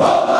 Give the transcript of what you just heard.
Jehovah.